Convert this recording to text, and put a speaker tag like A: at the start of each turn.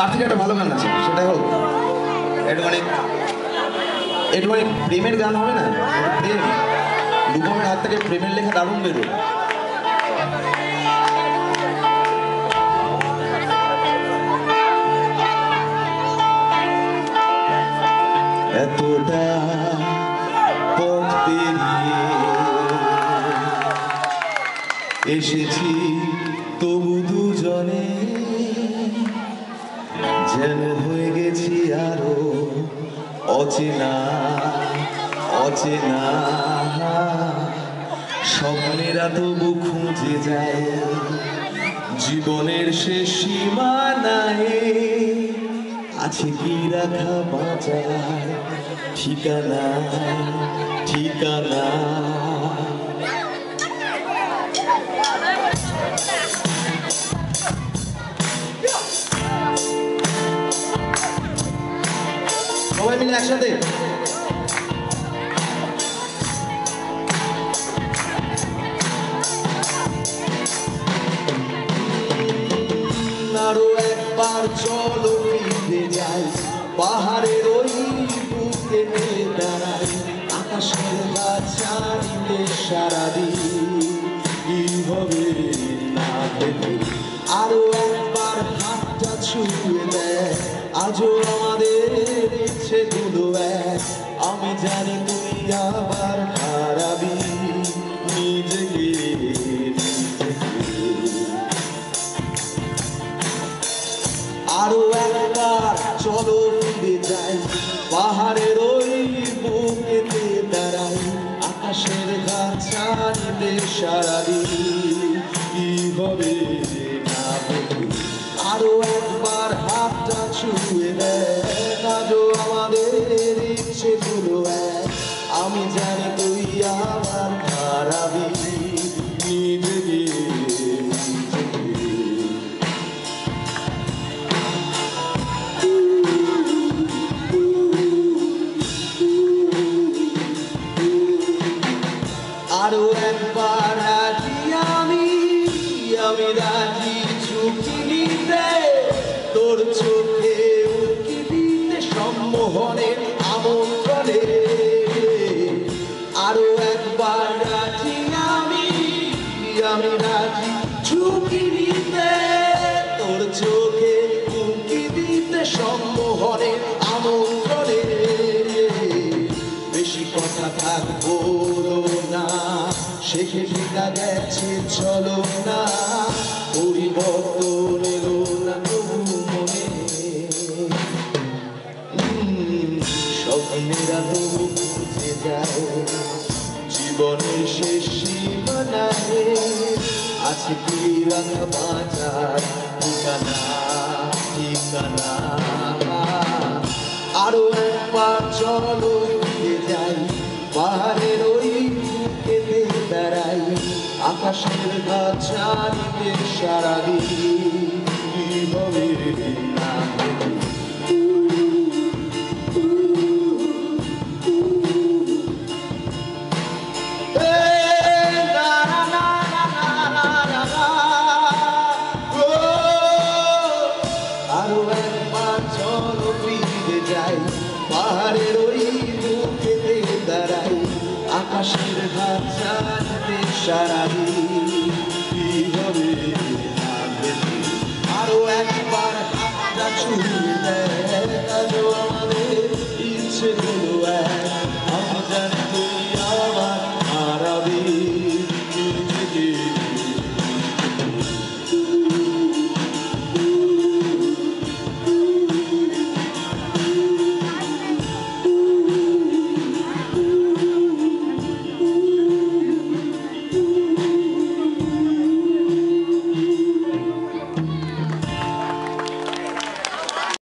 A: তার থেকে একটা ভালো গান আছে সেটা হোক একটুখানি একটুখানি প্রেমের গান হবে না? একটু প্রেম। রূপমের হাত থেকে প্রেমের লেখা দারুণ বেরোয়। এতটা পথ পেরিয়ে এসেছি তবু দুজনে। যেন হয়ে গেছি আরও অচেনা অচেনা। স্বপ্নেরা তবু খুঁজে যায় জীবনের শেষ সীমানায়। আছে কি রাখা বাঁচার ঠিকানা ঠিকানা মিলে একসাথে। আরও একবার চলো ফিরে যাই। পাহাড়ের ওই বুকে দাঁড়াই। আকাশের গাছারিতে সারাদিন কি হবে না আরও একবার হাতটা ছুঁয়ে দেয়। আজও আমাদের এক। আমি জানি তুই আবার হারাবি নিজেকে। আরও একবার চলো ফিরে যাই। পাহাড়ের ওই বুকেতে দাঁড়াই। আকাশের গাছানিতে সারাদিন কি হবে? আরও একবার হাতটা ছুঁয়ে দেয় আজও আমাদের ইচ্ছে গুলো এক আমি জানি সম্মোহনের আমন্ত্রণে। আরও একবার রাজি আমি আমি রাজি ঝুঁকি নিতে। তোর চোখে উকি দিতে সম্মোহনের আমন্ত্রণে। বেশি কথা থাকব না, শেখে শেখা গেছে, চলো না। পরিবর্তন জীবনের শেষ সীমানায় আছে কি রাখা বাঁচার ঠিকানা ঠিকানা আরও একবার চলো ফিরে যাই, পাহাড়ের ওই বুকেতে দাঁড়াই আকাশের গাছানিতে সারাদিন হবে? বুকেতে দাঁড়াই আকাশের কি হবে আরও একবার হাতটা দেয়। আমাদের ইচ্ছে